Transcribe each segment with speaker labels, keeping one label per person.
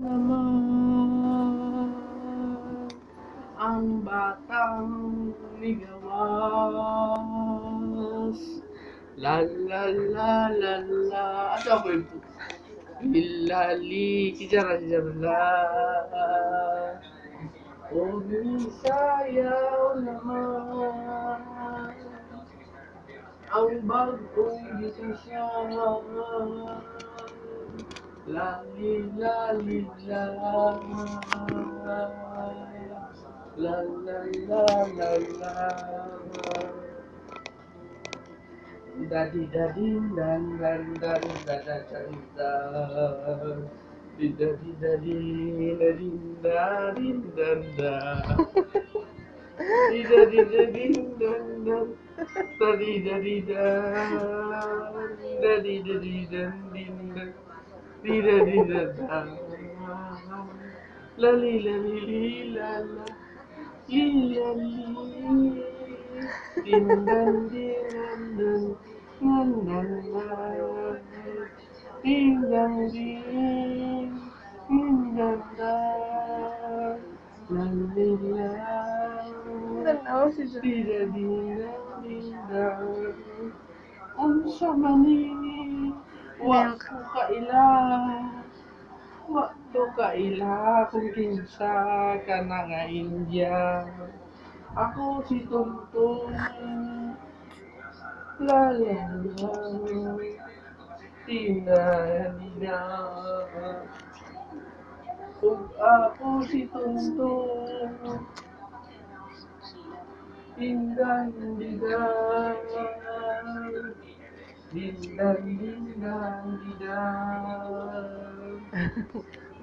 Speaker 1: naman ang batang ligawas. La la la la la. Ano ako yung Ilali, kijara kijara la. Umisayaw naman ang bagong. Lali, lali, la. La, la, la, la, la. Dadi, dadi, dan, dan, dan, dan, dan, dan, dan. Di, dadi, dadi, dadi, dadi, dan, dan. Di, dadi, dadi, dan, dan. Dadi, dadi, dan. Dadi, dadi, dan, din, dan. Di, dadi, dan, dan. La, li, la, li, li, la, la. Li, la, li. Din, dan, din, dan, dan. Nan, nan, nan. Din, dan, din. Din, dan, dan. La, li, la.
Speaker 2: Tanaw si John.
Speaker 1: Dida dida dida Unsa man ni Wa ko kaila. Wa to kaila kung kinsa ka na nga India. Ako si Tuntun. La la la Tina dida Kung ako si Tuntun Dindang Dinda, dinda, dinda.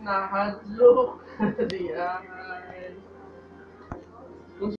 Speaker 1: Nah, hello, dia.